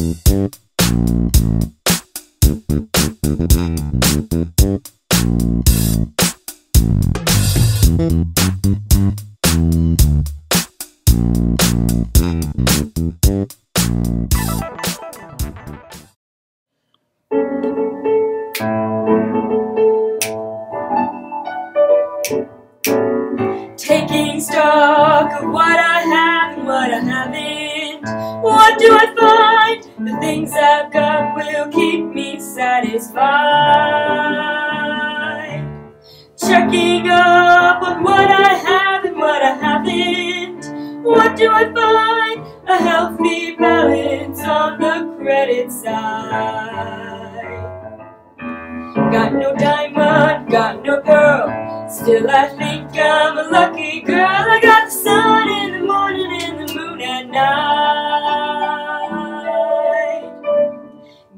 Taking stock of what I have and what I haven't. What do I The things I've got will keep me satisfied. Checking up on what I have and what I haven't. What do I find? A healthy balance on the credit side. Got no diamond, got no pearl. Still, I think I'm a lucky girl.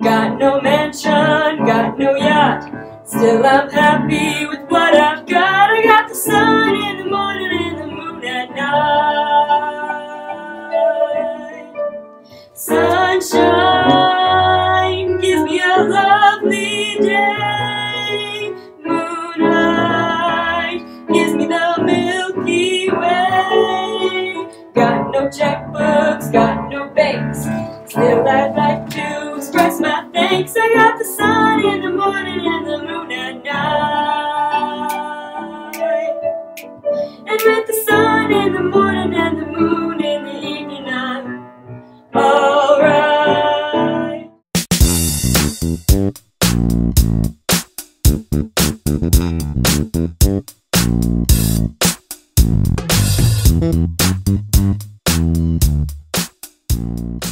Got no mansion, got no yacht. Still, I'm happy with what I've got. I got the sun in the morning and the moon at night. Sunshine gives me a lovely day. Moonlight gives me the Milky Way. Got no checkbooks, got no banks. Still, I'd like to my thanks. I got the sun in the morning and the moon at night. And with the sun in the morning and the moon in the evening, I'm alright. Thank